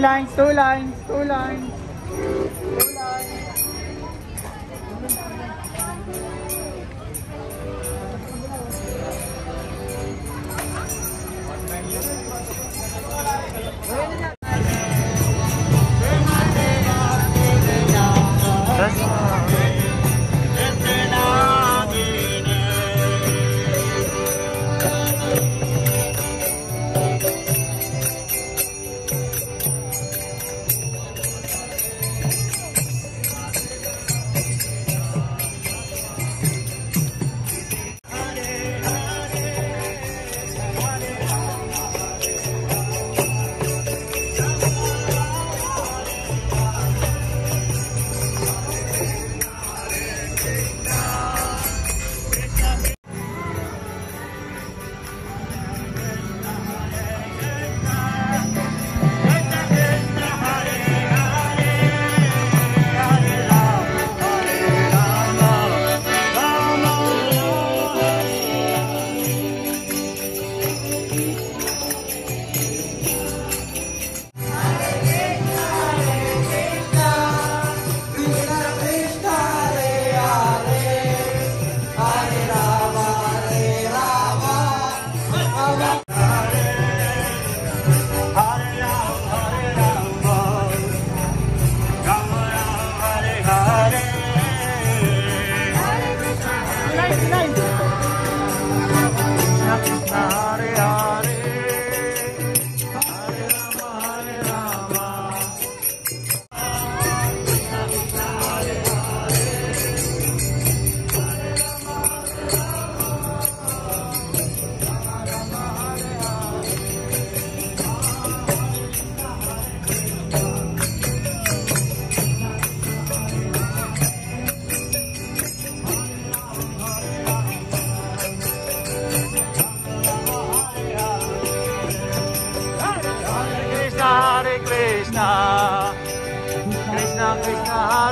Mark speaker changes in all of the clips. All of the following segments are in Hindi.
Speaker 1: Two lines, two lines, two lines. Two lines.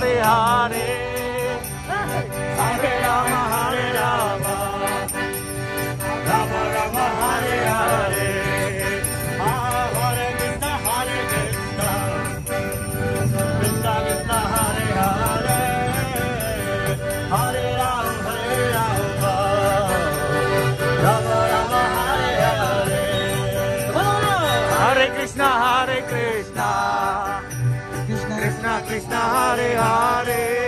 Speaker 2: desear. Krishna Hare Hare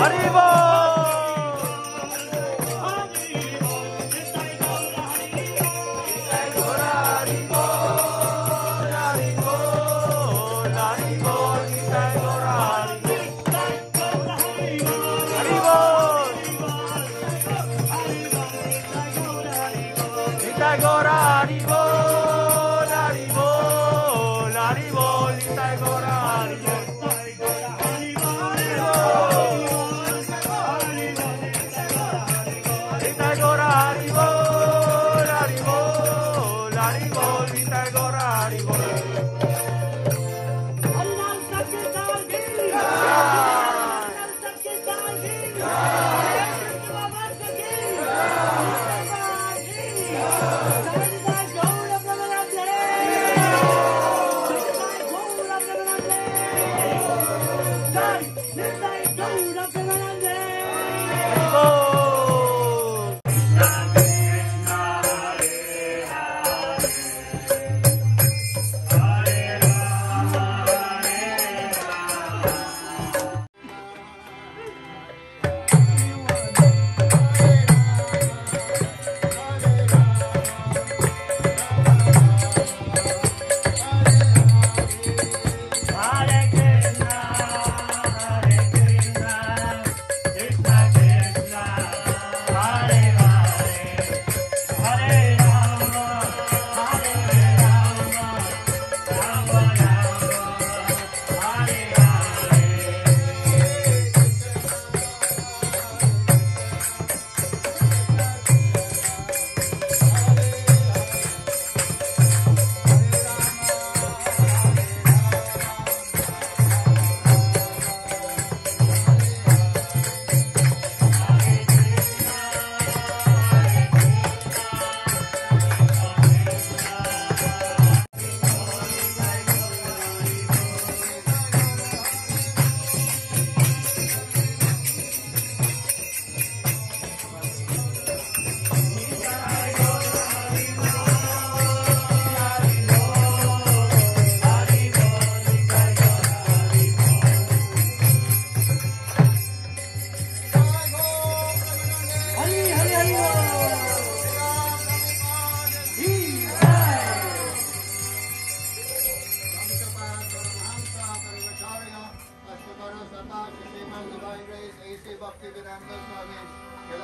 Speaker 2: हरी बोल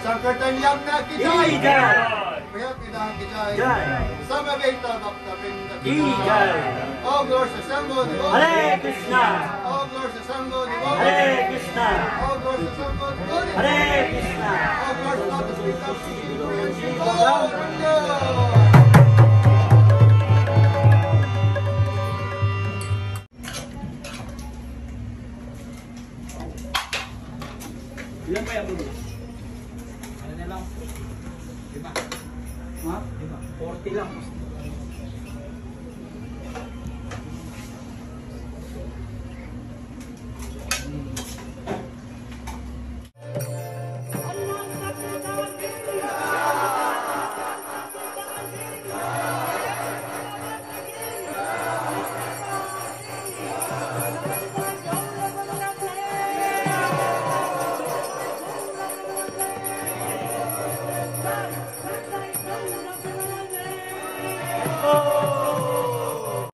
Speaker 2: Krishna!
Speaker 1: की
Speaker 2: जय
Speaker 1: जय प्रियपिदान की जय। समवेत भक्त वृंद
Speaker 2: की जय
Speaker 1: All glories to
Speaker 2: Hare Krishna
Speaker 1: All glories to
Speaker 2: Hare Krishna
Speaker 1: All glories to
Speaker 2: Hare Krishna